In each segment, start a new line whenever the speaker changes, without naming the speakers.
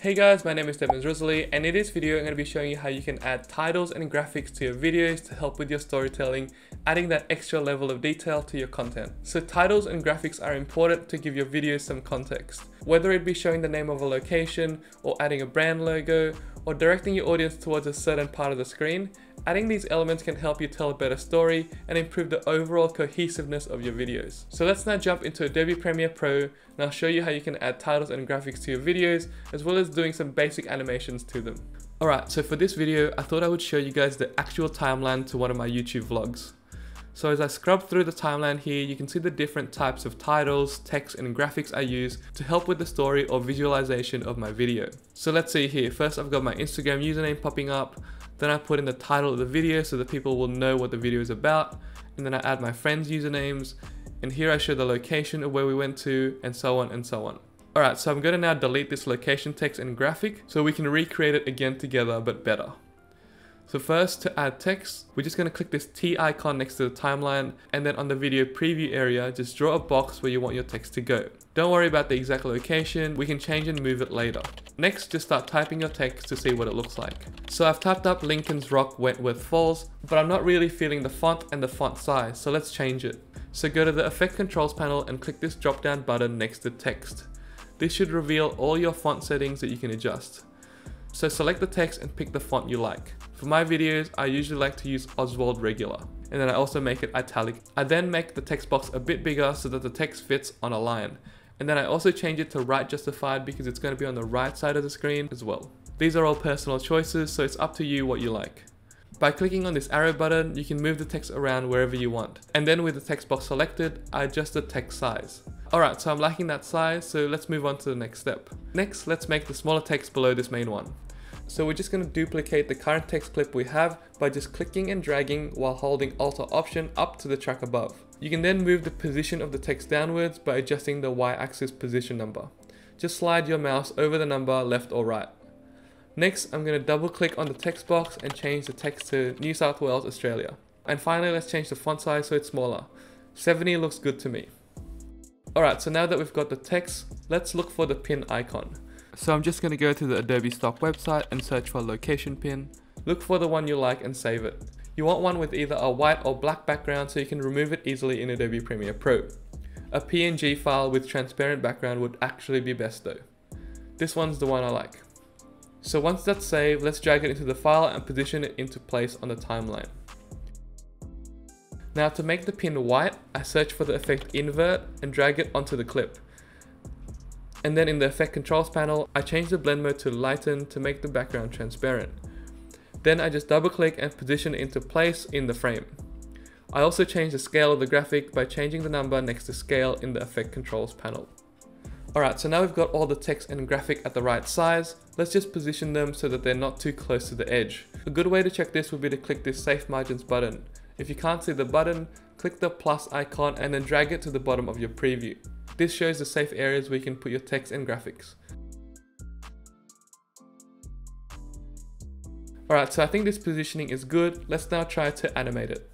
Hey guys, my name is Demas Rusli and in this video I'm going to be showing you how you can add titles and graphics to your videos to help with your storytelling, adding that extra level of detail to your content. So titles and graphics are important to give your videos some context, whether it be showing the name of a location or adding a brand logo or directing your audience towards a certain part of the screen, adding these elements can help you tell a better story and improve the overall cohesiveness of your videos. So let's now jump into Adobe Premiere Pro and I'll show you how you can add titles and graphics to your videos as well as doing some basic animations to them. Alright, so for this video, I thought I would show you guys the actual timeline to one of my YouTube vlogs. So as I scrub through the timeline here, you can see the different types of titles, text and graphics I use to help with the story or visualization of my video. So let's see here, first I've got my Instagram username popping up, then I put in the title of the video so that people will know what the video is about, and then I add my friends' usernames, and here I show the location of where we went to, and so on and so on. Alright, so I'm going to now delete this location text and graphic so we can recreate it again together but better. So first to add text, we're just going to click this T icon next to the timeline and then on the video preview area, just draw a box where you want your text to go. Don't worry about the exact location, we can change and move it later. Next, just start typing your text to see what it looks like. So I've typed up Lincoln's Rock Wentworth Falls, but I'm not really feeling the font and the font size, so let's change it. So go to the Effect Controls panel and click this drop down button next to text. This should reveal all your font settings that you can adjust. So select the text and pick the font you like. For my videos, I usually like to use Oswald Regular, and then I also make it italic. I then make the text box a bit bigger so that the text fits on a line. And then I also change it to right justified because it's going to be on the right side of the screen as well. These are all personal choices, so it's up to you what you like. By clicking on this arrow button, you can move the text around wherever you want. And then with the text box selected, I adjust the text size. Alright, so I'm lacking that size, so let's move on to the next step. Next, let's make the smaller text below this main one. So we're just going to duplicate the current text clip we have by just clicking and dragging while holding Alt or Option up to the track above. You can then move the position of the text downwards by adjusting the Y-axis position number. Just slide your mouse over the number left or right. Next, I'm going to double click on the text box and change the text to New South Wales, Australia. And finally, let's change the font size so it's smaller. 70 looks good to me. Alright, so now that we've got the text, let's look for the pin icon. So I'm just going to go to the Adobe stock website and search for location pin. Look for the one you like and save it. You want one with either a white or black background so you can remove it easily in Adobe Premiere Pro. A PNG file with transparent background would actually be best though. This one's the one I like. So once that's saved, let's drag it into the file and position it into place on the timeline. Now to make the pin white, I search for the effect invert and drag it onto the clip. And then in the effect controls panel, I change the blend mode to lighten to make the background transparent. Then I just double click and position it into place in the frame. I also change the scale of the graphic by changing the number next to scale in the effect controls panel. Alright, so now we've got all the text and graphic at the right size, let's just position them so that they're not too close to the edge. A good way to check this would be to click this Safe Margins button. If you can't see the button, click the plus icon and then drag it to the bottom of your preview. This shows the safe areas where you can put your text and graphics. Alright, so I think this positioning is good. Let's now try to animate it.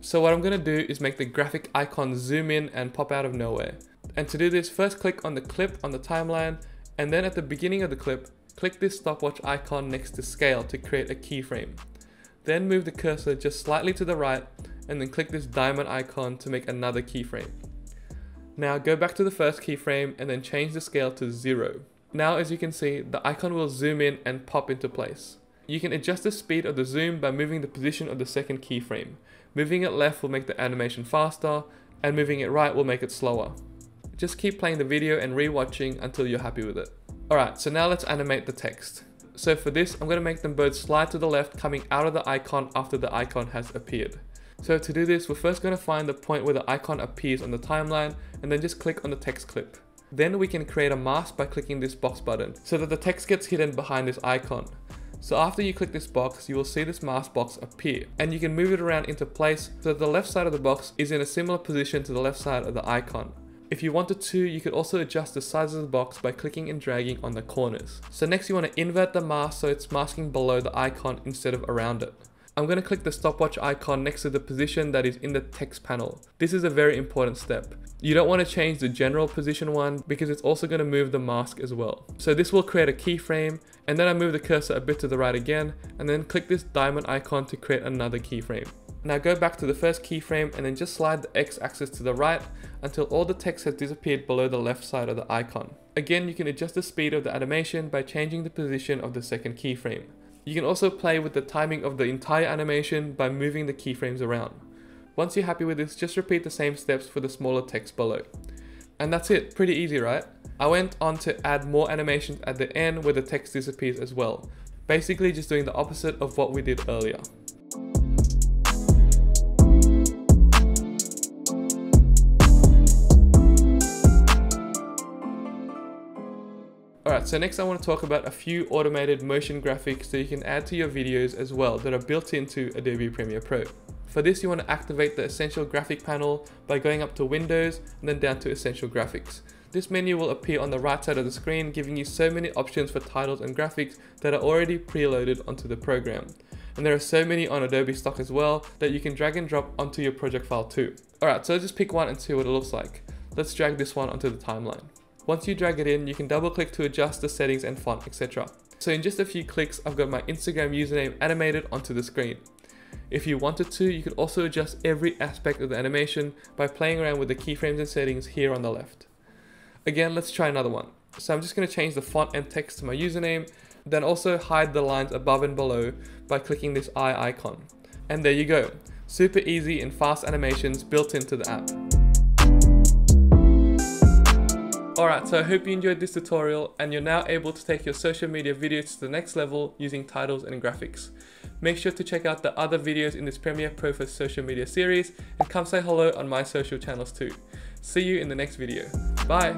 So what I'm going to do is make the graphic icon zoom in and pop out of nowhere. And to do this, first click on the clip on the timeline, and then at the beginning of the clip, click this stopwatch icon next to scale to create a keyframe. Then move the cursor just slightly to the right, and then click this diamond icon to make another keyframe. Now go back to the first keyframe and then change the scale to 0. Now as you can see, the icon will zoom in and pop into place. You can adjust the speed of the zoom by moving the position of the second keyframe. Moving it left will make the animation faster, and moving it right will make it slower. Just keep playing the video and rewatching until you're happy with it. Alright, so now let's animate the text. So for this, I'm going to make them both slide to the left coming out of the icon after the icon has appeared. So to do this, we're first going to find the point where the icon appears on the timeline and then just click on the text clip. Then we can create a mask by clicking this box button so that the text gets hidden behind this icon. So after you click this box, you will see this mask box appear and you can move it around into place so that the left side of the box is in a similar position to the left side of the icon. If you wanted to, you could also adjust the size of the box by clicking and dragging on the corners. So next you want to invert the mask so it's masking below the icon instead of around it. I'm going to click the stopwatch icon next to the position that is in the text panel. This is a very important step. You don't want to change the general position one because it's also going to move the mask as well. So this will create a keyframe and then I move the cursor a bit to the right again and then click this diamond icon to create another keyframe. Now go back to the first keyframe and then just slide the X axis to the right until all the text has disappeared below the left side of the icon. Again, you can adjust the speed of the animation by changing the position of the second keyframe. You can also play with the timing of the entire animation by moving the keyframes around. Once you're happy with this, just repeat the same steps for the smaller text below. And that's it, pretty easy, right? I went on to add more animations at the end where the text disappears as well. Basically just doing the opposite of what we did earlier. So next I want to talk about a few automated motion graphics that you can add to your videos as well that are built into Adobe Premiere Pro. For this you want to activate the Essential Graphic panel by going up to Windows and then down to Essential Graphics. This menu will appear on the right side of the screen giving you so many options for titles and graphics that are already preloaded onto the program. And there are so many on Adobe stock as well that you can drag and drop onto your project file too. Alright, so let's just pick one and see what it looks like. Let's drag this one onto the timeline. Once you drag it in, you can double click to adjust the settings and font, etc. So in just a few clicks, I've got my Instagram username animated onto the screen. If you wanted to, you could also adjust every aspect of the animation by playing around with the keyframes and settings here on the left. Again, let's try another one. So I'm just going to change the font and text to my username, then also hide the lines above and below by clicking this eye icon. And there you go. Super easy and fast animations built into the app. Alright, so I hope you enjoyed this tutorial and you're now able to take your social media videos to the next level using titles and graphics. Make sure to check out the other videos in this Premiere Pro for social media series and come say hello on my social channels too. See you in the next video. Bye!